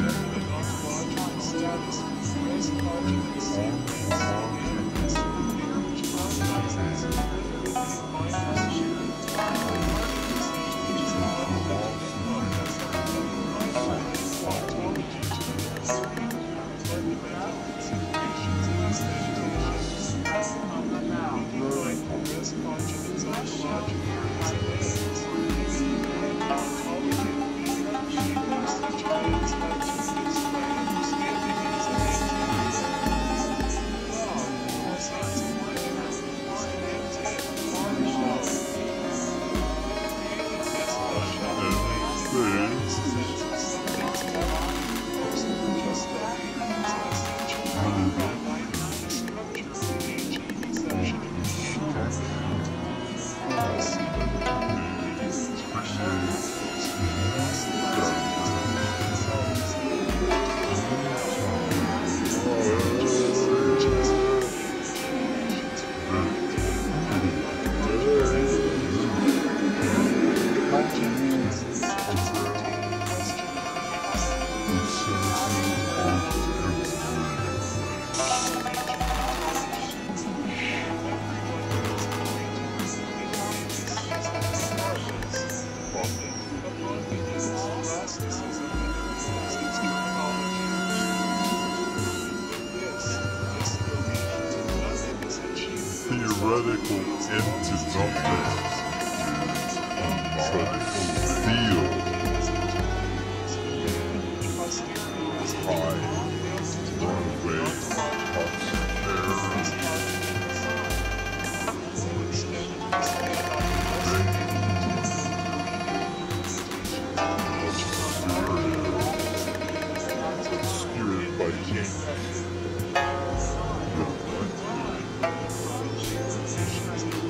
theoretical into something but feel high air obscured by king process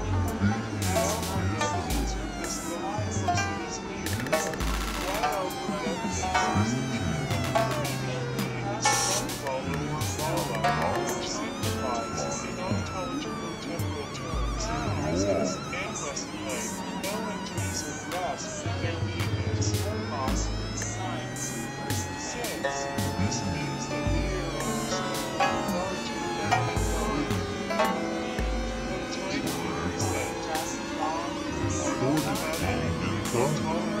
Só?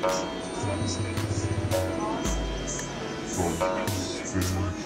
From spinach